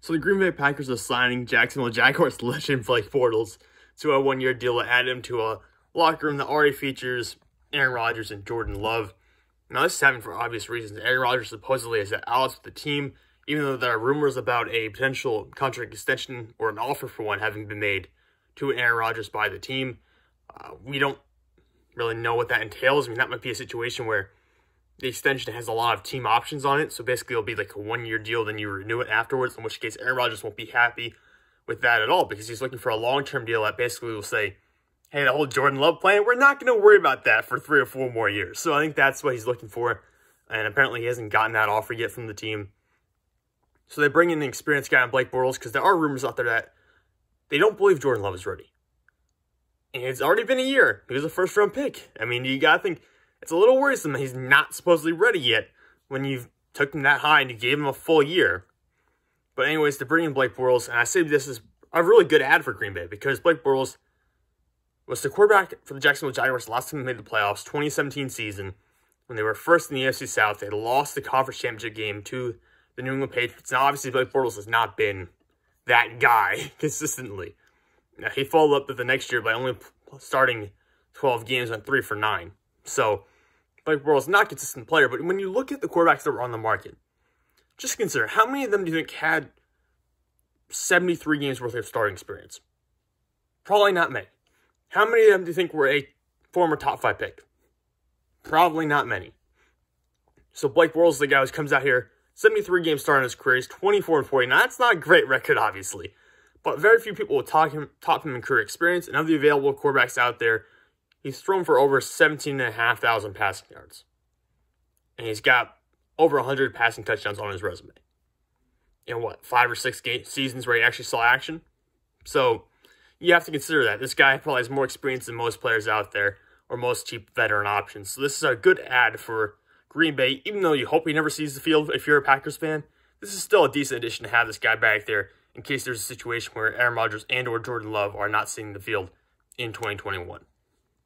So the Green Bay Packers are signing Jacksonville Jaguars legend Blake Bortles to a one-year deal to add him to a locker room that already features Aaron Rodgers and Jordan Love. Now this is happening for obvious reasons. Aaron Rodgers supposedly has out with the team, even though there are rumors about a potential contract extension or an offer for one having been made to Aaron Rodgers by the team. Uh, we don't really know what that entails. I mean, that might be a situation where the extension has a lot of team options on it. So basically, it'll be like a one year deal, then you renew it afterwards, in which case Aaron Rodgers won't be happy with that at all because he's looking for a long term deal that basically will say, hey, the whole Jordan Love plan, we're not going to worry about that for three or four more years. So I think that's what he's looking for. And apparently, he hasn't gotten that offer yet from the team. So they bring in the experienced guy on Blake Bortles because there are rumors out there that they don't believe Jordan Love is ready. And it's already been a year. He was a first round pick. I mean, you got to think it's a little worrisome that he's not supposedly ready yet when you took him that high and you gave him a full year. But anyways, to bring in Blake Bortles, and I say this is a really good add for Green Bay because Blake Bortles was the quarterback for the Jacksonville Jaguars last time they made the playoffs, 2017 season, when they were first in the AFC South. They lost the conference championship game to the New England Patriots. Now, obviously, Blake Bortles has not been that guy consistently. Now, he followed up the next year by only starting 12 games on 3 for 9. So, Blake Bortles not a consistent player, but when you look at the quarterbacks that were on the market, just consider how many of them do you think had 73 games worth of starting experience? Probably not many. How many of them do you think were a former top five pick? Probably not many. So Blake Bortles is the guy who comes out here, 73 games starting his career, he's 24 and 40. Now that's not a great record, obviously, but very few people will talk him top him in career experience. And of the available quarterbacks out there, he's thrown for over 17,500 passing yards. And he's got over 100 passing touchdowns on his resume. In what, five or six game, seasons where he actually saw action? So you have to consider that. This guy probably has more experience than most players out there or most cheap veteran options. So this is a good add for Green Bay, even though you hope he never sees the field if you're a Packers fan. This is still a decent addition to have this guy back there in case there's a situation where Aaron Rodgers and or Jordan Love are not seeing the field in 2021.